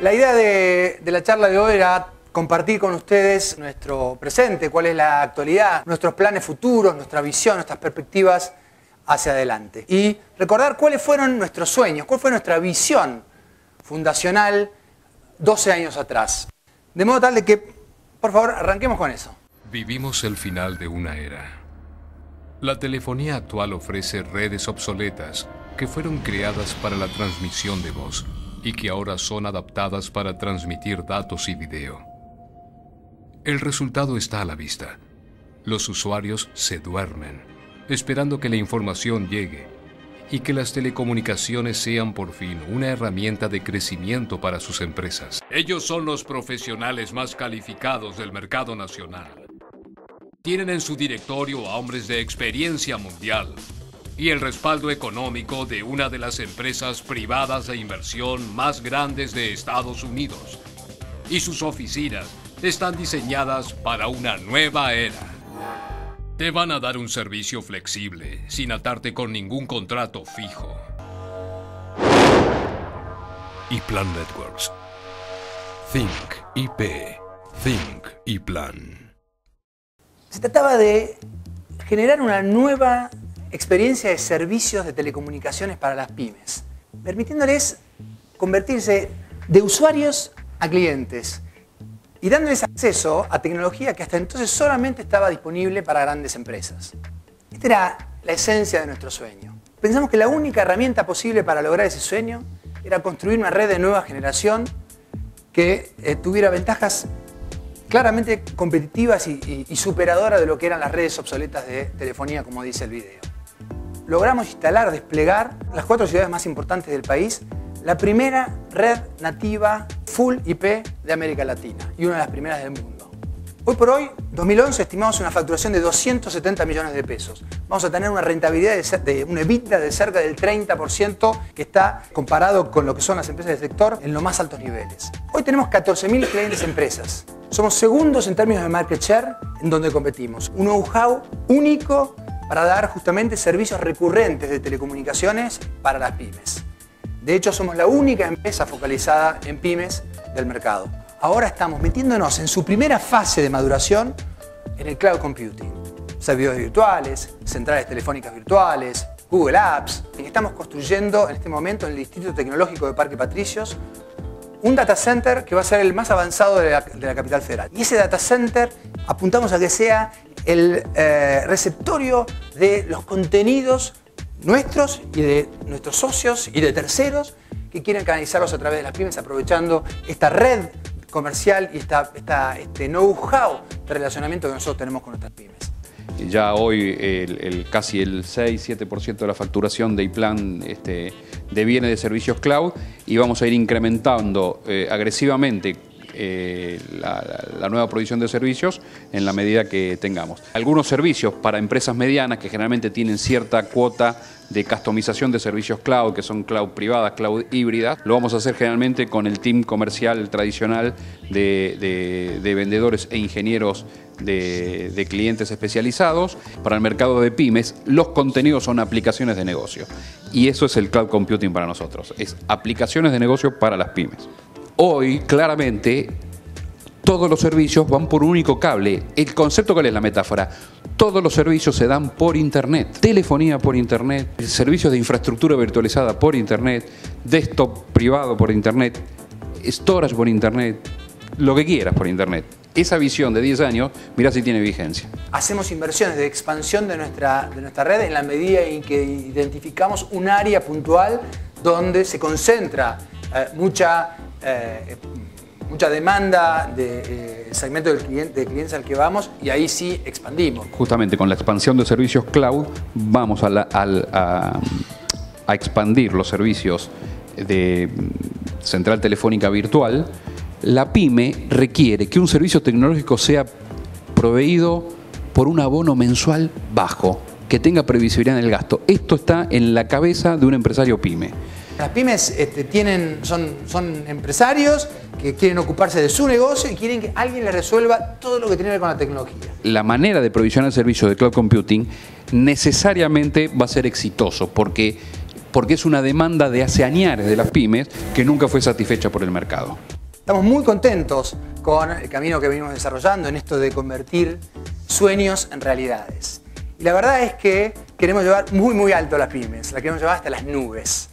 La idea de, la charla de hoy era compartir con ustedes nuestro presente, cuál es la actualidad, nuestros planes futuros, nuestra visión, nuestras perspectivas hacia adelante. Y recordar cuáles fueron nuestros sueños, cuál fue nuestra visión fundacional 12 años atrás. De modo tal de que, por favor, arranquemos con eso. Vivimos el final de una era. La telefonía actual ofrece redes obsoletas que fueron creadas para la transmisión de voz y que ahora son adaptadas para transmitir datos y video. El resultado está a la vista. Los usuarios se duermen, esperando que la información llegue y que las telecomunicaciones sean por fin una herramienta de crecimiento para sus empresas. Ellos son los profesionales más calificados del mercado nacional. Tienen en su directorio a hombres de experiencia mundial y el respaldo económico de una de las empresas privadas de inversión más grandes de Estados Unidos. Y sus oficinas están diseñadas para una nueva era. Te van a dar un servicio flexible, sin atarte con ningún contrato fijo. Y Plan Networks. Think IP. Think y Plan. Se trataba de generar una nueva experiencia de servicios de telecomunicaciones para las pymes, permitiéndoles convertirse de usuarios a clientes y dándoles acceso a tecnología que hasta entonces solamente estaba disponible para grandes empresas. Esta era la esencia de nuestro sueño. Pensamos que la única herramienta posible para lograr ese sueño era construir una red de nueva generación que eh, tuviera ventajas claramente competitivas y, y superadoras de lo que eran las redes obsoletas de telefonía, como dice el video. Logramos instalar, desplegar las cuatro ciudades más importantes del país la primera red nativa full IP de América Latina y una de las primeras del mundo. Hoy por hoy, 2011, estimamos una facturación de 270 millones de pesos. Vamos a tener una rentabilidad de, una EBITDA de cerca del 30% que está comparado con lo que son las empresas del sector en los más altos niveles. Hoy tenemos 14.000 clientes empresas. Somos segundos en términos de market share en donde competimos. Un know-how único para dar justamente servicios recurrentes de telecomunicaciones para las pymes. De hecho, somos la única empresa focalizada en pymes del mercado. Ahora estamos metiéndonos en su primera fase de maduración en el cloud computing. Servidores virtuales, centrales telefónicas virtuales, Google Apps. Estamos construyendo en este momento en el Distrito Tecnológico de Parque Patricios un data center que va a ser el más avanzado de la, capital federal. Y ese data center apuntamos a que sea el eh, receptorio de los contenidos nuestros y de nuestros socios y de terceros que quieren canalizarlos a través de las pymes aprovechando esta red comercial y esta, este know-how de relacionamiento que nosotros tenemos con nuestras pymes. Ya hoy el, casi el 6-7% de la facturación de iPlan este, deviene de servicios cloud y vamos a ir incrementando eh, agresivamente eh, la, nueva provisión de servicios en la medida que tengamos. Algunos servicios para empresas medianas que generalmente tienen cierta cuota de customización de servicios cloud, que son cloud privadas, cloud híbridas, lo vamos a hacer generalmente con el team comercial tradicional de, vendedores e ingenieros de, de, clientes especializados. Para el mercado de pymes, los contenidos son aplicaciones de negocio. Y eso es el cloud computing para nosotros, es aplicaciones de negocio para las pymes. Hoy, claramente, todos los servicios van por un único cable. ¿El concepto cuál es la metáfora? Todos los servicios se dan por Internet. Telefonía por Internet, servicios de infraestructura virtualizada por Internet, desktop privado por Internet, storage por Internet, lo que quieras por Internet. Esa visión de 10 años, mira si tiene vigencia. Hacemos inversiones de expansión de nuestra, de nuestra red en la medida en que identificamos un área puntual donde se concentra eh, mucha eh, mucha demanda de, eh, segmento del cliente, de clientes al que vamos y ahí sí expandimos. Justamente con la expansión de servicios cloud vamos a, a, expandir los servicios de central telefónica virtual. La pyme requiere que un servicio tecnológico sea proveído por un abono mensual bajo, que tenga previsibilidad en el gasto. Esto está en la cabeza de un empresario pyme. Las pymes este, tienen, son, son empresarios que quieren ocuparse de su negocio y quieren que alguien les resuelva todo lo que tiene que ver con la tecnología. La manera de provisionar el servicio de cloud computing necesariamente va a ser exitoso porque porque es una demanda de hace años de las pymes que nunca fue satisfecha por el mercado. Estamos muy contentos con el camino que venimos desarrollando en esto de convertir sueños en realidades. Y la verdad es que queremos llevar muy muy alto a las pymes, la queremos llevar hasta las nubes.